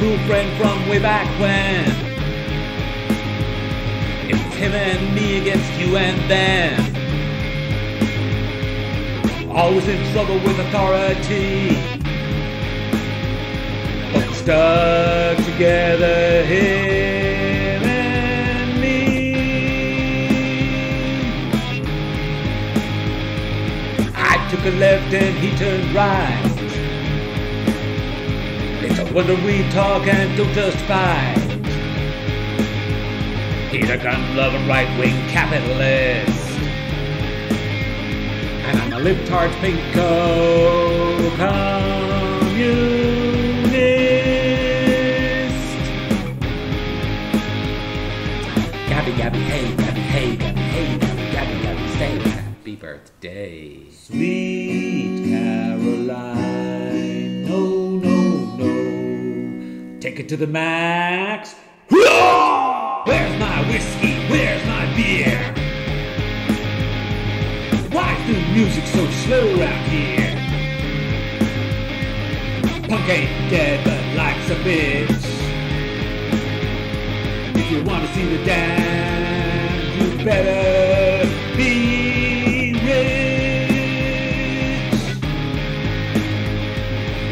new friend from way back when. It's him and me against you and them. Always in trouble with authority. But stuck together, him and me. I took a left and he turned right. Wonder we talk and don't just fight. He's a gun-loving right-wing capitalist. And I'm a libtard pinko communist. Gabby, Gabby, hey, Gabby, hey, Gabby, hey, Gabby, Gabby, Gabby, say happy birthday. Sweet Take it to the max. Where's my whiskey? Where's my beer? Why is the music so slow around here? Punk ain't dead, but life's a bitch. If you wanna see the damned, you better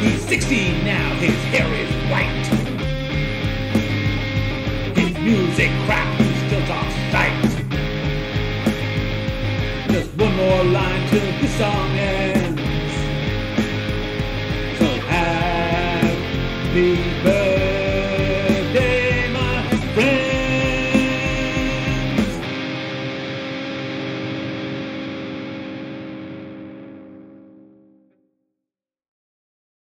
He's 16 now, his hair is white. His music crap, he still talks sight. Just one more line till the song ends. So happy birthday.